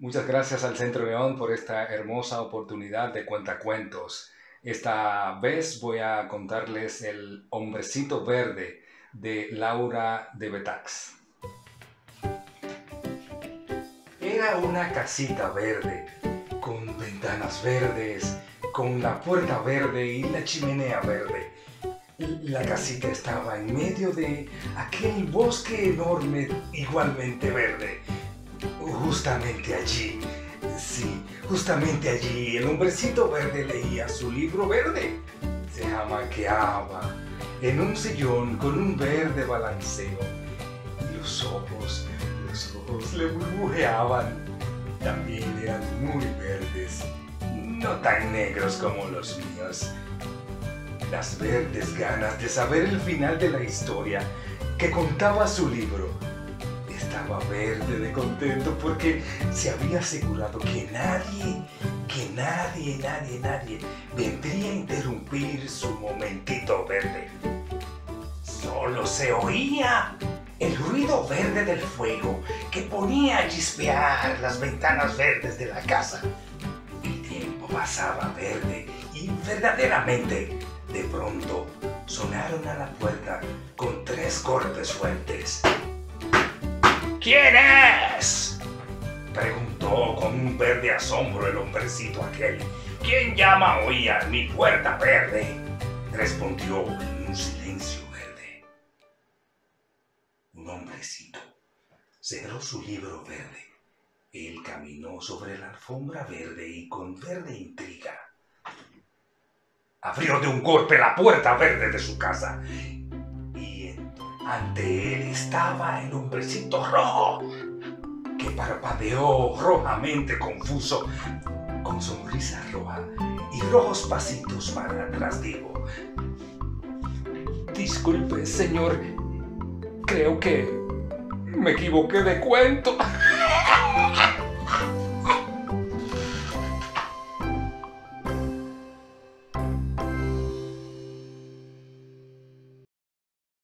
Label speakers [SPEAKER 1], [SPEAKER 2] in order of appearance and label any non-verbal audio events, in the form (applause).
[SPEAKER 1] Muchas gracias al Centro León por esta hermosa oportunidad de cuentacuentos. Esta vez voy a contarles El hombrecito verde de Laura de Betax. Era una casita verde, con ventanas verdes, con la puerta verde y la chimenea verde. La casita estaba en medio de aquel bosque enorme igualmente verde. Justamente allí, sí, justamente allí, el hombrecito verde leía su libro verde. Se amaqueaba en un sillón con un verde balanceo. Y los ojos, los ojos le burbujeaban. También eran muy verdes, no tan negros como los míos las verdes ganas de saber el final de la historia que contaba su libro. Verde de contento porque se había asegurado que nadie, que nadie, nadie, nadie vendría a interrumpir su momentito verde. Solo se oía el ruido verde del fuego que ponía a chispear las ventanas verdes de la casa. El tiempo pasaba verde y verdaderamente de pronto sonaron a la puerta con tres golpes fuertes. ¿Quién es? Preguntó con un verde asombro el hombrecito aquel. ¿Quién llama hoy a mi puerta verde? Respondió en un silencio verde. Un hombrecito cerró su libro verde. Él caminó sobre la alfombra verde y con verde intriga abrió de un golpe la puerta verde de su casa. Ante él estaba el hombrecito rojo, que parpadeó rojamente confuso, con sonrisa roja y rojos pasitos para atrás, digo. Disculpe, señor, creo que me equivoqué de cuento. (laughs)